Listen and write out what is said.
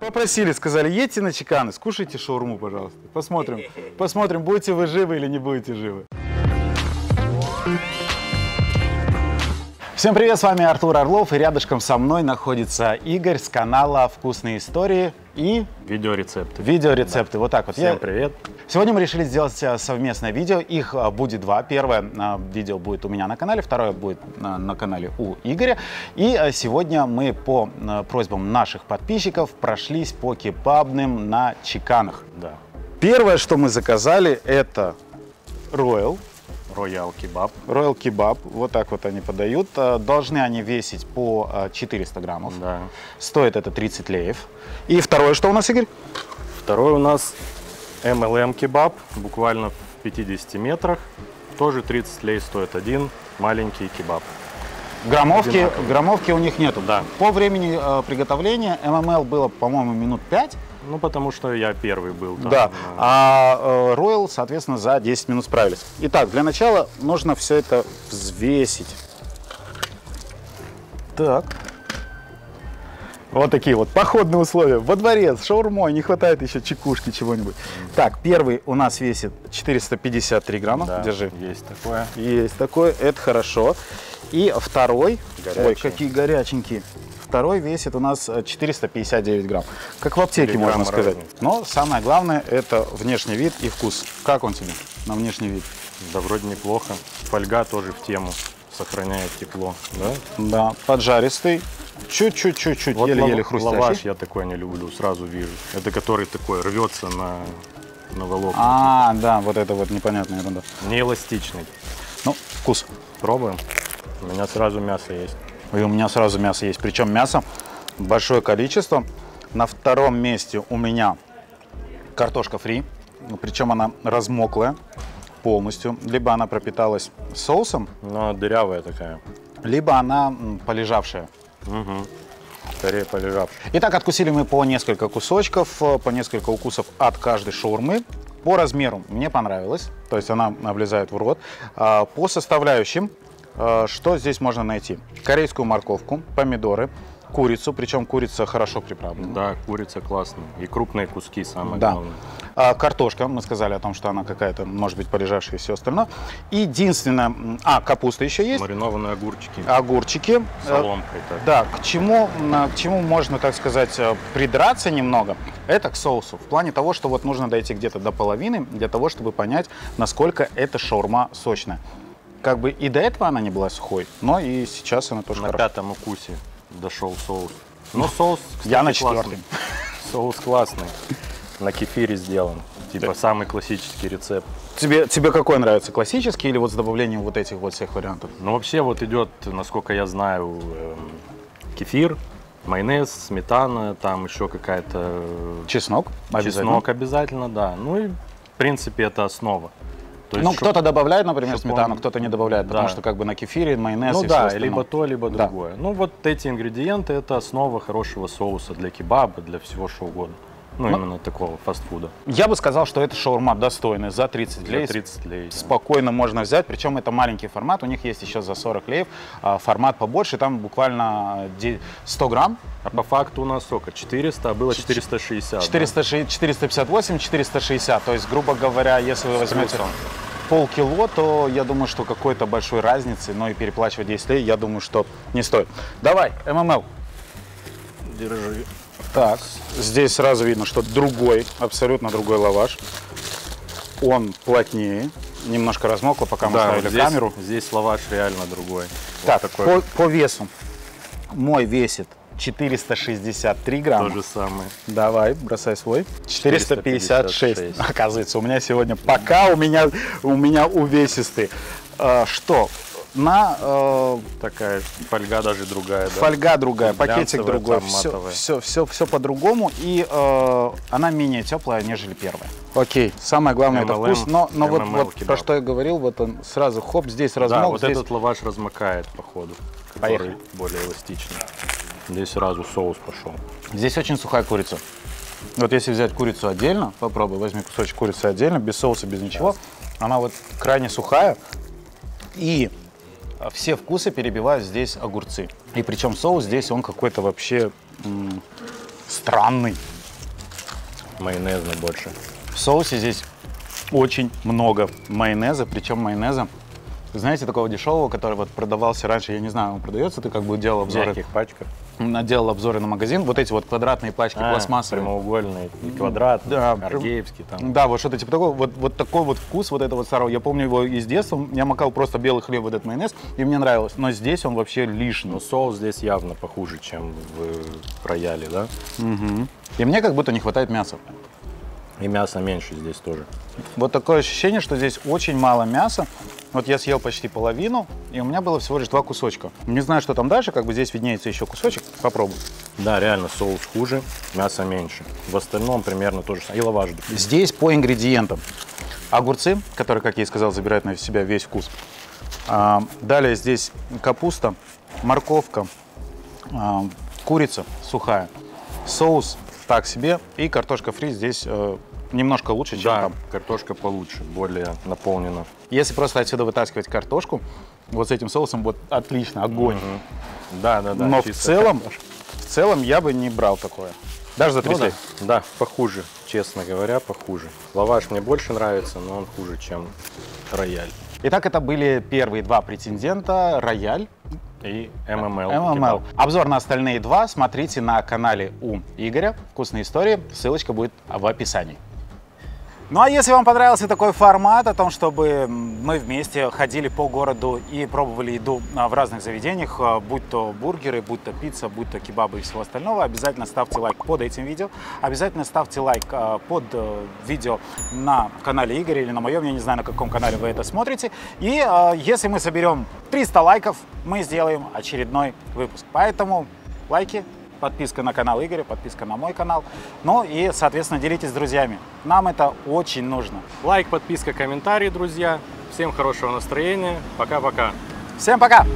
Попросили, сказали, едьте на чеканы, скушайте шаурму, пожалуйста. Посмотрим, посмотрим, будете вы живы или не будете живы. Всем привет, с вами Артур Орлов, и рядышком со мной находится Игорь с канала «Вкусные истории» и Видеорецепты. видеорецепты. Вот так вот. Всем Я- привет. Сегодня мы решили сделать э, совместное видео. Их а, будет два. Первое а, видео будет у меня на канале, второе будет на канале у Игоря. И сегодня мы по просьбам наших подписчиков прошлись по кебабным на чеканах. Да. Первое, что мы заказали, это Royal. Роял кебаб. Royal кебаб. Вот так вот они подают. А, Должны они весить по а, 400 граммов. Да. Стоит это 30 леев. И второе, что у нас, Игорь? Второй у нас MLM кебаб, буквально в 50 метрах. Тоже 30 лей стоит один маленький кебаб. Граммовки, Одинаково. граммовки у них нету. Да. По времени э, приготовления ММЛ было, по-моему, минут 5. Ну, потому что я первый был там. Да. на- А э, Royal, соответственно, за 10 минут справились. Итак, для начала нужно все это взвесить. Так. Вот такие вот походные условия. Во дворе с шаурмой, не хватает еще чекушки чего-нибудь. Так, первый у нас весит 453 грамма. Да, Держи. есть такое. Есть такой, это хорошо. И второй, ой, Горячий. какие горяченькие. Второй весит у нас э, 459 грамм. Как в аптеке, можно сказать. разница. Но самое главное это внешний вид и вкус. Как он тебе на внешний вид? Да, вроде неплохо. Фольга тоже в тему. Сохраняет тепло. Да? Да, поджаристый. Чуть-чуть, чуть-чуть, Вот еле-еле хрустящий. лаваш я такой не люблю, сразу вижу. Это который такой рвется на, на волокна. А, да, вот это вот непонятная ерунда. Неэластичный. Ну, вкус. Пробуем. У меня сразу мясо есть. И у меня сразу мясо есть. Причем мясо большое количество. На втором месте у меня картошка фри. Причем она размоклая полностью. Либо она пропиталась соусом, Но дырявая такая. либо она полежавшая. Угу. Скорее полежавший. Итак, откусили мы по несколько кусочков, э, по несколько укусов от каждой шаурмы. По размеру мне понравилось, то есть она облезает в рот. А, По составляющим, что здесь можно найти? Корейскую морковку, помидоры, курицу, причем курица хорошо приправлена. Да, курица классная. И крупные куски самое Да. главное. А, картошка, мы сказали о том, что она какая-то, может быть, полежавшая и все остальное. Единственное, а, капуста еще есть, Маринованные огурчики. огурчики. Э, Соломкой так. Да, к чему, к чему можно, так сказать, э, придраться немного, это к соусу. В плане того, что вот нужно дойти где-то до половины, для того, чтобы понять, насколько эта шаурма сочная. Как бы и до этого она не была сухой, но и сейчас она тоже На хорошая. пятом укусе дошел соус. Ну, соус, кстати, Я на четвертом. Соус классный. На кефире сделан. Типа самый классический рецепт. Тебе, тебе какой нравится, классический или вот с добавлением вот этих вот всех вариантов? Ну, вообще вот идет, насколько я знаю, эм, кефир, майонез, сметана, там еще какая-то э, Чеснок обязательно. чеснок обязательно, да. Ну и, в принципе, это основа. То есть, Ну, чтоб- кто-то добавляет, например, сметану, он- кто-то не добавляет, потому Да. что как бы на кефире майонез Ну и да, всё либо то, либо Да. другое. Ну вот эти ингредиенты это основа хорошего соуса для кебаба, для всего что угодно. Ну, Ну, именно такого фастфуда. Я бы сказал, что это шаурма достойная за 30 Для лей. 30 лей. да. Спокойно можно взять, причем это маленький формат, у них есть еще за 40 леев а, формат побольше, там буквально де- 100 грамм, А по факту у нас сколько? 400, а было 460. да? 406 458, 460, то есть, грубо говоря, если вы возьмете полкило, то я думаю, что какой-то большой разницы, но и переплачивать 10 лей, я думаю, что не стоит. Давай, ММЛ. Держи. Так, здесь сразу видно, что другой, абсолютно другой лаваш. Он плотнее, немножко размокло, пока мы Да, ставили вот здесь, камеру. здесь лаваш реально другой. Вот Так, такой по, по весу. Мой весит 463 грамма. то же самое. Давай, бросай свой. 456. 456. Оказывается, у меня сегодня пока у меня, у меня увесистый. Э, что? На э, Такая фольга даже другая, да? фольга другая, пакетик другой, там все, все, все, все по-другому, и э, она менее теплая, нежели первая. Окей, самое главное это MLM, вкус, но, но вот, вот про что я говорил, вот он сразу хоп, здесь размок, Да, вот здесь этот лаваш размокает по ходу, который Поехали. более эластичный. Здесь сразу соус пошел. Здесь очень сухая курица. Вот если взять курицу отдельно, попробуй, возьми кусочек курицы отдельно, без соуса, без ничего. Она вот крайне сухая. И все вкусы перебивают здесь огурцы. И причем соус здесь, он какой-то вообще странный. майонезный больше. В соусе здесь очень много майонеза, причем майонеза, знаете, такого дешевого, который вот продавался раньше, я не знаю, он продается, ты как бы делал В обзоры, мягких пачках. Делал обзоры на магазин, вот эти вот квадратные пачки А, пластмассовые. Прямоугольный, и квадрат, Да, Аргеевский там. Да, вот что-то типа такого, вот, вот такой вот вкус вот этого старого. Я помню его из детства, я макал просто белый хлеб в этот майонез, и мне нравилось, но здесь он вообще лишний. Но соус здесь явно похуже, чем в рояле, да? И мне как будто не хватает мяса. И мяса меньше здесь тоже. Вот такое ощущение, что здесь очень мало мяса. Вот я съел почти половину, и у меня было всего лишь два кусочка. Не знаю, что там дальше, как бы здесь виднеется еще кусочек. Попробуй. Да, реально соус хуже, мяса меньше. В остальном примерно то же самое. И лаваш. Здесь по ингредиентам. Огурцы, которые, как я и сказал, забирают на себя весь вкус. А, далее здесь капуста, морковка, а, курица сухая, соус так себе и картошка фри здесь э, немножко лучше, чем Да, там. картошка получше, более наполнена. Если просто отсюда вытаскивать картошку, вот с этим соусом вот отлично, огонь. Да, да, да. Но в целом, картошка. в целом я бы не брал такое. Даже за 30 Ну да, да, похуже, честно говоря, похуже. Лаваш мне больше нравится, но он хуже, чем рояль. Итак, это были первые два претендента. Рояль, И ММЛ. ММЛ. Обзор на остальные два смотрите на канале у Игоря. Вкусные истории. Ссылочка будет в описании. Ну а если вам понравился такой формат о том, чтобы мы вместе ходили по городу и пробовали еду а, в разных заведениях, а, будь то бургеры, будь то пицца, будь то кебабы и всего остального, обязательно ставьте лайк под этим видео, обязательно ставьте лайк а, под э, видео на канале Игоря или на моем, я не знаю, на каком канале вы это смотрите. И если мы соберем 300 лайков, мы сделаем очередной выпуск. Поэтому лайки, подписка на канал Игоря, подписка на мой канал. Ну и, соответственно, делитесь с друзьями. Нам это очень нужно. Лайк, подписка, комментарий, друзья. Всем хорошего настроения. Пока-пока. Всем пока!